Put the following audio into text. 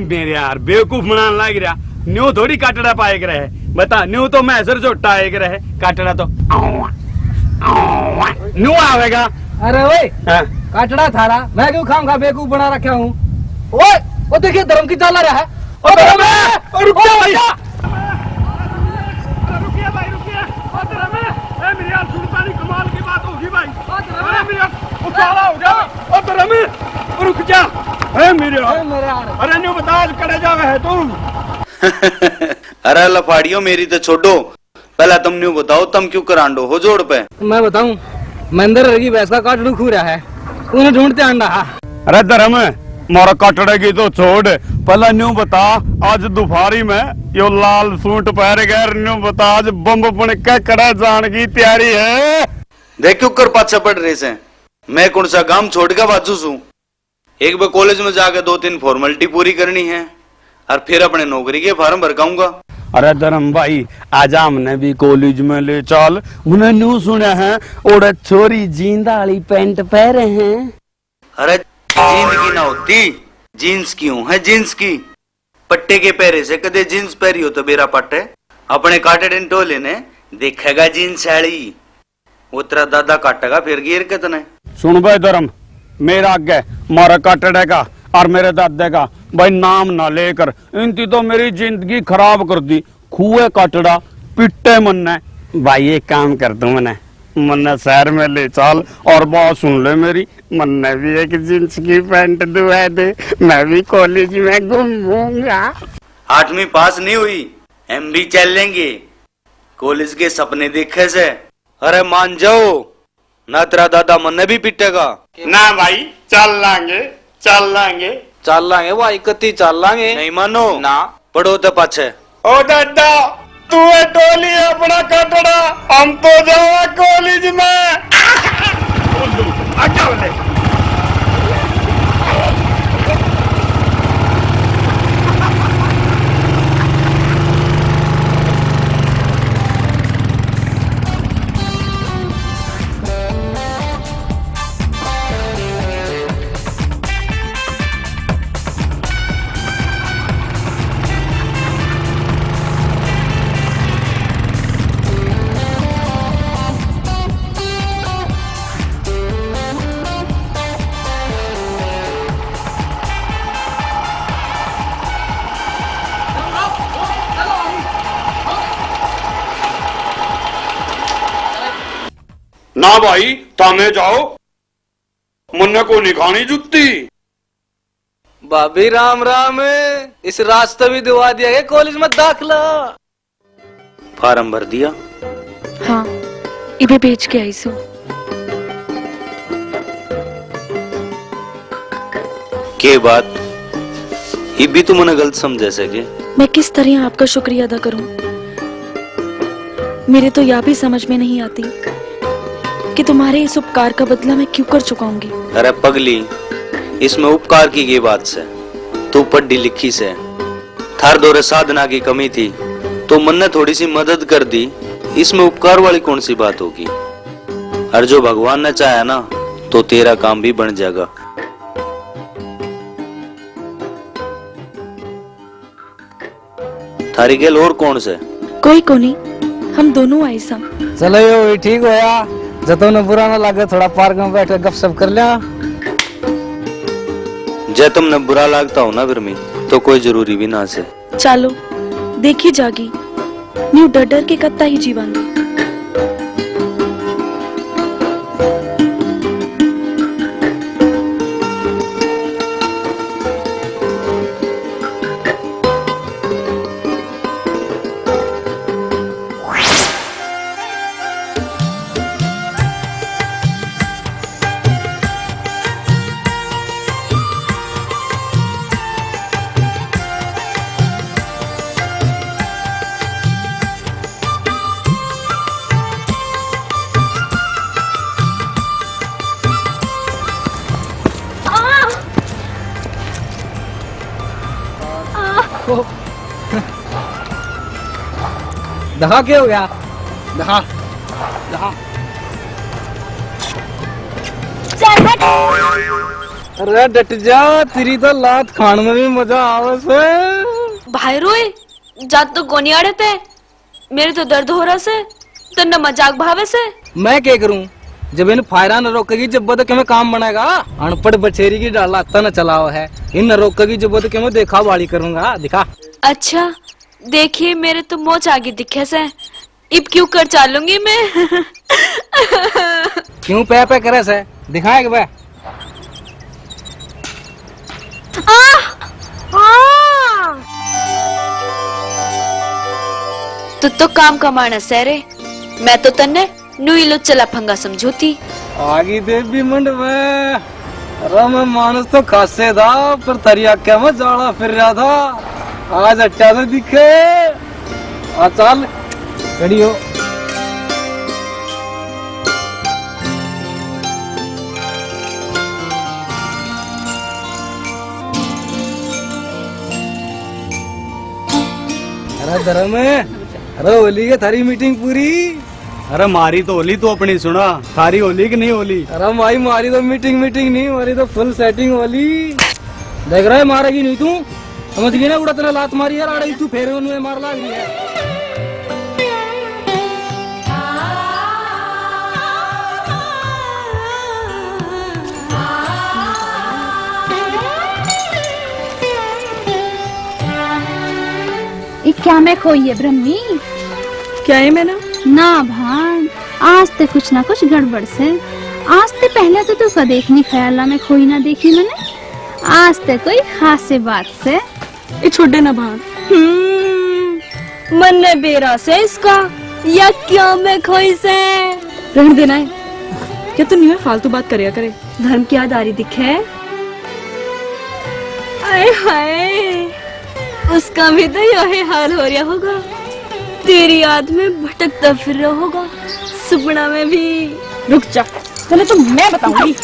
मेरे यार। बेवकूफ़ मनान लग रहा। न्यू थोड़ी काटड़ा पाए रहे बता न्यू तो मैं सर छोटा एक रहे काटड़ा तो न्यू आवेगा। अरे ओए हाँ। काटड़ा थारा मैं क्यों खाऊँगा? बेवकूफ़ बना रखा हूँ। ओए वो देखिए धर्म की चाल रहा है। ओ धर्म है! रुक जा भाई रुकिए भाई रुकिए ओ तेरा में ए मेरी यार सुल्तानी कमाल की बात होगी भाई अरे मेरी यार उछाला हो जा ओ तेरा में ओ रुक जा ए मेरे अरे न्यू बता कड़े जावे है तू अरे लफाड़ियो मेरी तो छोड़ो। पहला तुम न्यू बताओ तुम क्यों करांडो? हो जोड़ पे। मैं बताऊँ मंदिर रहेगी भैंस का काटड़ू खू रहा है। उन्हें ढूंढते अंडा अरे धर्म मोरा कटड़े की तो छोड़। पहला न्यू बता आज दोपहरी में यो लाल सूट पहन गए। न्यू बता आज बम बन के कड़ा जान की तैयारी है। देख क्यों कर पाछा पड़ रहे से। मैं कौन सा काम छोड़ के बाजू सू? एक बार कॉलेज में जाके दो तीन फॉर्मेलिटी पूरी करनी है और फिर अपने नौकरी के फार्म भरकाऊँगा। अरे धर्म भाई आज हमने भी कॉलेज में ले चल। उन्हें न्यू सुना है और छोरी जींदा वाली पैंट पहरे हैं। अरे जींद की ना होती जीन्स क्यों है जीन्स की? पट्टे के पैरे से कदे जीन्स पहरी हो तो बेरा पट्टे अपने काटे दिन टोले ने देखेगा जीन्स साड़ी। वो तेरा दादा काटेगा फिर गिर के तने सुन भाई धर्म मेरा आगे मारा कटड़े का और मेरे दादे का भाई नाम ना लेकर इनकी तो मेरी ज़िंदगी खराब कर दी। खुए कटड़ा पिट्टे मन्ने। भाई एक काम कर दू मैंने मन्ने शहर में ले चल और बात सुन ले मेरी। मन्ने भी एक जींस की पैंट दुआ दे। मैं भी कॉलेज में घूमूँगा। आठवीं पास नहीं हुई हम भी चल लेंगे। कॉलेज के सपने देखे से। अरे मान जाओ। ना तेरा दादा मन्ने भी पिटेगा। ना भाई चल लांगे चल लांगे। चल लांगे भाई कती चल लांगे। नहीं मानो। ना पड़ो तो पाछे। ओ दादा तू है टोली अपना कटड़ा हम तो जावा कॉलेज में। ना भाई थामे जाओ। मुन्ने को नहीं खानी जुत्ती। भाभी राम राम इस रास्ते भी दिवा दिया है कॉलेज में दाखला। फार्म भर दिया। हाँ इबे बेच के आई सो। के बात? ये भी तुम मने गलत समझे सके मैं किस तरह आपका शुक्रिया अदा करूँ? मेरे तो यह भी समझ में नहीं आती। कि तुम्हारे इस उपकार का बदला मैं क्यों कर चुकाऊँगी? अरे पगली इसमें उपकार की ये बात से तू पढ़ी लिखी से। थार दौरे साधना की कमी थी तो मन ने थोड़ी सी मदद कर दी इसमें उपकार वाली कौन सी बात होगी? और जो भगवान ने चाहा ना तो तेरा काम भी बन जाएगा। थारी गेल और कौन से? कोई को नहीं हम दोनों आई सा। चलो यो ठीक होया जतो ने बुरा ना लगे थोड़ा पार्क में बैठ के सप कर लिया। जय तुमने बुरा लगता हो ना बिरमी तो कोई ज़रूरी भी ना से। चालो देखी जागी। न्यू डर डर के कत्ता ही जीवांगी को। दहा क्यों हो गया? दहा दहा अरे डट जा तेरी तो लात खाने में भी मज़ा आवस है भाई रोए जात तो गोनियाड़े थे मेरे तो दर्द हो रहा से तो तन्ना मज़ाक भावे से। मैं क्या करूँ? जब इन फायरा न रोकेगी जब बद के मैं काम बनेगा अनपढ़ बछेरी की डाला तन चलाओ है। इन न रोकेगी जब बद के मैं देखा बाड़ी करूँगा। दिखा। अच्छा देखिए मेरे तो मोच आगे दिखे से। इब क्यों कर चालूँगी मैं? क्यों पे पे करे से? दिखाए के तू तो काम कमाना सैरे मैं तो तन्ने नुई लो चला फंगा समझू थी आगी देवी मंड में अरे मैं मानस तो खासे था पर तरिया क्या मैं जाड़ा फिर रहा था आज अच्छा से दिखे आ चल। रेडी हो। अरे धर्म अरे होली के थारी मीटिंग पूरी। अरे मारी तो होली तो अपनी सुना। सारी होली की नहीं होली? अरे माई मारी तो मीटिंग मीटिंग नहीं मारी तो फुल सेटिंग वाली देख रहा है मारेगी नहीं तू? समझ गई ना उड़ा तेरा लात मारी यार आड़े तू फेरे उन्हें मार लाग रही है। क्या मैं खोई है ब्रह्मी? क्या है मैंने? ना भान आज ते कुछ ना कुछ गड़बड़ से। आज ते पहले तो तू देखनी ख्याला में खोई ना देखी मैंने। आज ते कोई खास से बात से। ये छोड़े ना भाग मन ने बेरा से इसका या क्या मैं खोई से? रहने देना है। क्या तो नहीं फालतू बात करिया करे। धर्म की आदारी दिखे। आए हाय उसका भी तो यही हाल हो रहा होगा। तेरी याद में भटकता फिर रहा होगा सपना में भी। रुक जा चलो तो मैं बताऊँगी।